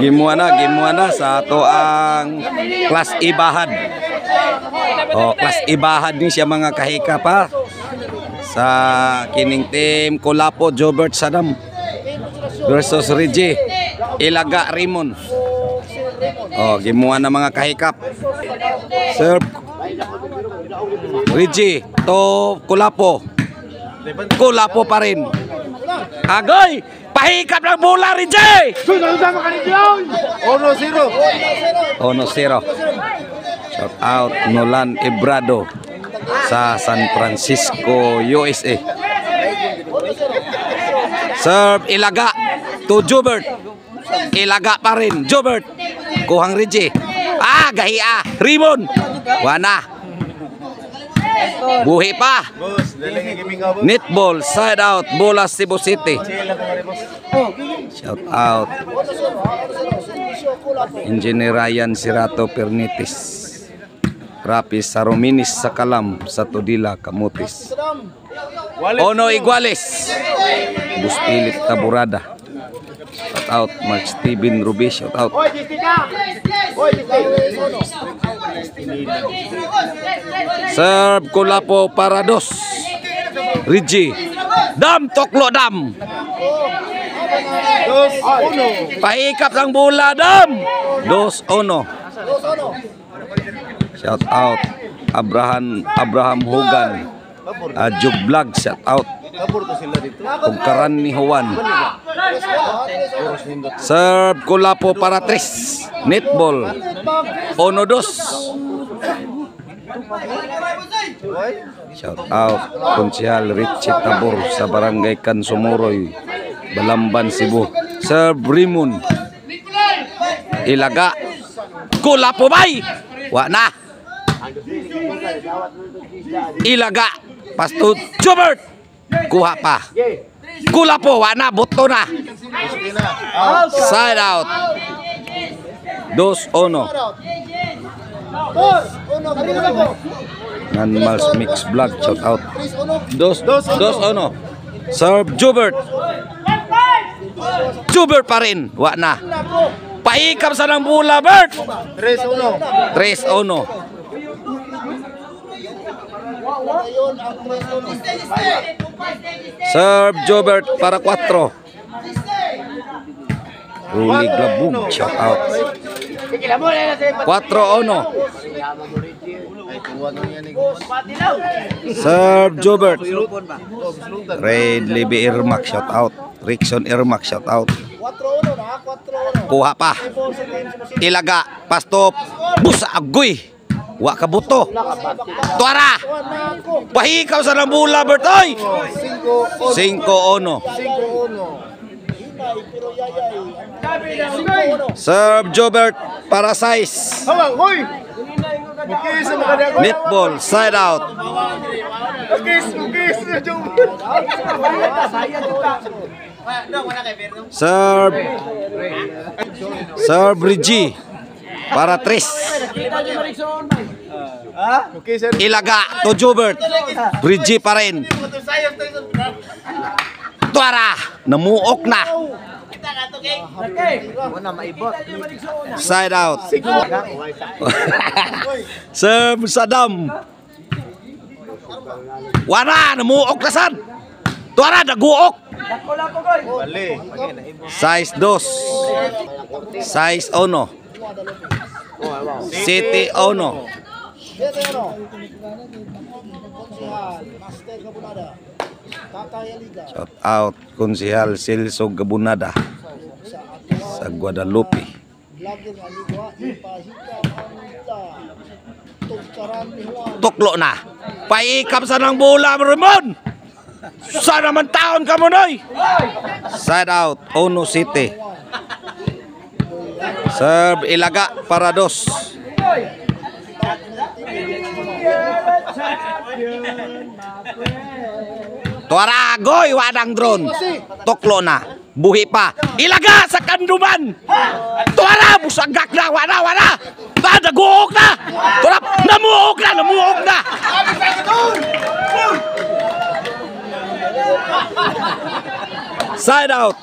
Gimuha na, gimuha na sa ato ang class ibahad. Oh, class ibahad ni siya mga kahika pa sa kining team Kulapo Jobert Sadam versus Reggie Ilaga Rimon. Oh, gimuha na mga kahikap. Sir Reggie to Kulapo. Kulapo pa rin. Agoy! Pahikap ng bola, Reggie! Ono zero. Ono zero. Shout out Nolan Ebrado sa San Francisco, USA. Serve Ilaga to Jubert. Ilaga pa rin. Jubert. Kuhang Reggie. Ah, gahiya. Rimon. Wana. Buhi pa. Netball, side out, bola Cebu City. Shout out. Engineer Ryan Sirato Pernitis. Rapis Sarominis sa Kalam sa Tudila Kamutis. Ono Iguales. Bus Philip Taburada. Shout out Mark Steven Rubi. Shout out. Serve Kulapo para dos. Rigi. Dam Toklo Dam. Dos, uno. Paikap ng bola, Dam! Dos ono. Shout out Abraham Abraham Hugan. Ajug Vlog shout out. Dito. Pagkaran ni Juan. Serve Kulapo para tres. Netball. Ono dos. Shout out Konsehal Richie Tabor sa Barangay Kansumoroy, Balamban, Cebu. Serve Rimon. Ilaga. Kulapo bay. Wa na. Ilaga. Pasto Jubert. Kuha pa. Kula po, wana, buto na. Side out. Dos, uno. Nanmals mix vlog, shout out. Dos, dos, dos, uno. Serve Jubert. Jubert pa rin, wana. Paikap sa ng bula, Bert. 3-1. 3-1. Serve Jobert para 4. Ruli Glabug, shout out. 4 ono. Ay, tuwa na yan eh. Serve Jobert. Red Libby Irmak, shout out. Rickson Irmak, shout out. Kuha pa. Ilaga, pastop. Busa agoy. Wa ka buto. Tuara. Pahikaw sa ng bula, Bert, oy. Cinco, 5 ono. cinco, uno. Serve Jobert para size. Netball, side out. Serve. Serve Reggie. Para Mukis, sir. Ilaga to Jobert. Reggie pa rin. Tuara. Namuok na. Side out. Serve Saddam. Wara. Namuok na sad. Tuara. Naguok. Size 2. Size 1. City 1. Shout out Konsehal Celso Gabunada sa Guadalupe. Tuklo na. Paikap sa ng bola, Ramon. Sa naman taon ka mo, Noy. Side out, Ono City. Serve Ilaga para dos. Tuara goy wadang drone. Tuklo na. Buhi pa. Ilaga sa kanduman. Tuara busagak na wala wala. Ta naguok na. Tuara namuok na namuok na. Side out.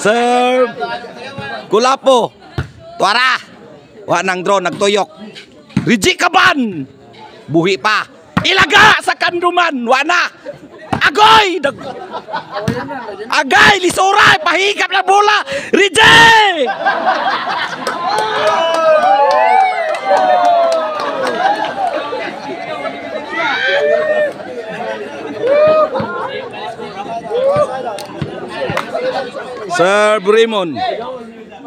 Serve. Kulapo. Tuara. Wa nang drone nagtuyok. Riji kaban. Buhi pa. Ilaga sa kanduman. Wa. Agoy! Dag... Agay! Lisuray! Pahikap na bola! Riji! Serve Raymond.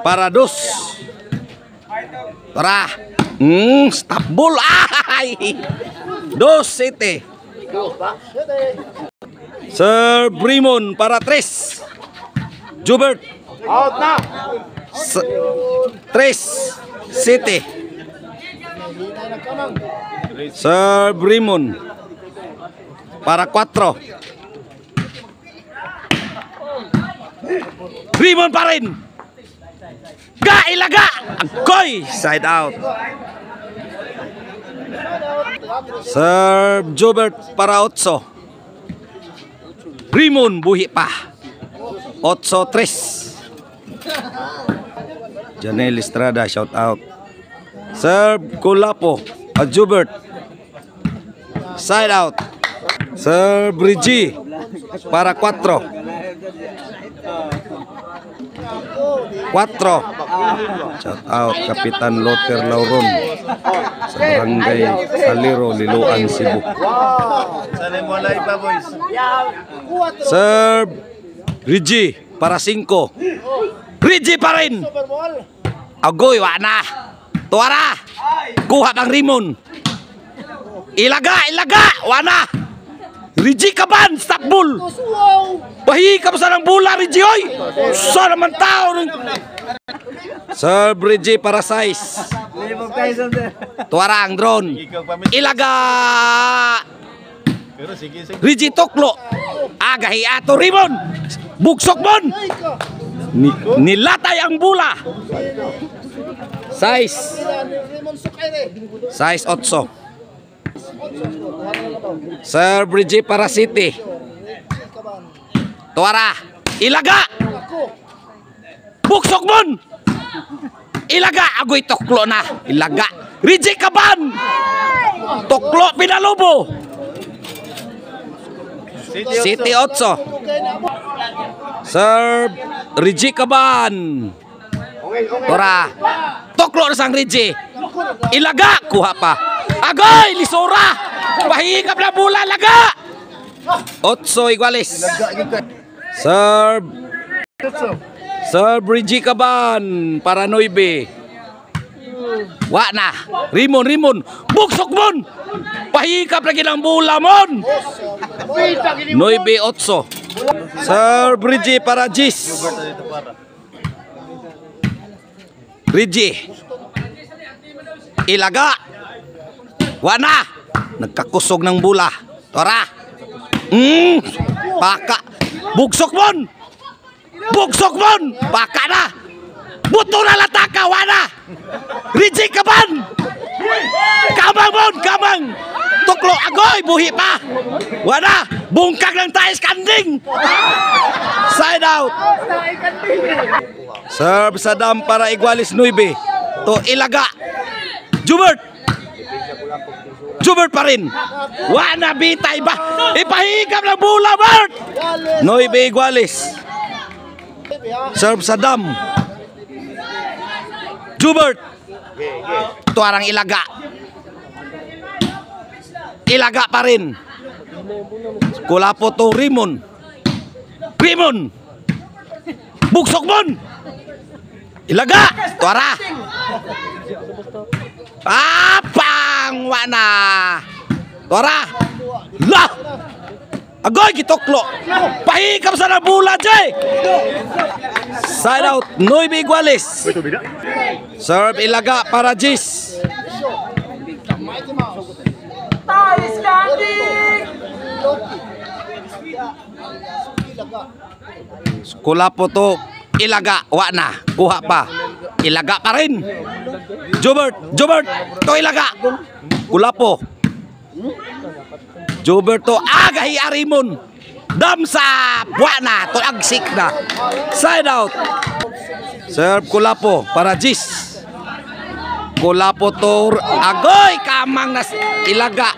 Para dos. Tara. Hmm, stop ball. Ay! Dos city. Serve Raymond para tres. Jubert. Out na! S- tres. City. Serve Raymond. Para cuatro. Raymond pa rin. Ga ilaga. Agoy. Side out. Serve Jubert para otso. Raymond buhi pa. Otso tres. Janelle Estrada shout out. Serve Kulapo. At Jubert. Side out. Serve Brigi. Para 4. 4. Shout out Kapitan Loter Lauron sa Barangay Saliro, Liloan, Cebu. Live pa, boys. Serve Rigi para 5. Rigi pa rin. Agoy, wa na. Tuara. Kuha ng rimon. Ilaga, ilaga. Wa na. Rigi ka ban, stop bull. Pahi ka pa sa ng bula, Rigi, oy. Sa naman tao. rin. Serve Rigi para 6. Tuara ang drone. Ilaga. Rigi Toklo. Agahi ato rimon. Buksok mon. Ni, nilatay ang bula. Size. Size 8. Sir Bridgie para City. Tuara. Ilaga. Buksok mon. Ilaga. Agoy toklo na. Ilaga. Rigi Kaban. Toklo pinalubo. City 8. Sir Rigi Kaban. Tora. Toklo na sang Rigi. Ilaga. Kuha pa. Agoy! Lisura! Pahingap na bola. Laga! Otso Iguales. Serve. Serve Rigi Kaban. Para Noibe. Wa na. Rimon, Rimon. Buksok mon! Pahingap lagi ng bola mon! 9-8. Sir Bridgie para Gis. Bridgie. Ilaga. Wana. Nagkakusog ng bula. Tora. Mm. Paka. Bugsok mon. Bugsok mon. Paka na. Buto na lataka. Wana. Bridgie kaban. Kamang mon. Kamang. Tuklo agoy. Buhi pa. Wana. Bungkag ng tayo skanding. Side out. Serve Saddam para Igualis 9. To Ilaga. Jubert. Jubert pa rin. Wana bitay ba? Ipahigam ng bula, Bert. 9 Igualis. Serve Saddam. Jubert. Tuarang Ilaga. Ilaga pa rin. Kulapo to Rimon. Rimon. Buksok mon. Ilaga. Tuara. Apang wana. Tuara. Lah. Agoy gitoklo. Pahikam sa nabula, Jay. Side out. Noy Iguales. Serve Ilaga para Jis. Kulapo to ilaga wa na kuha pa ilaga pa rin Jobert Jobert to ilaga Kulapo Joberto Agahi Arimon. Dam sa buwana to agsik na. Side out. Serve Kulapo para Jis. Kulapo to agoy kamang nas ilaga.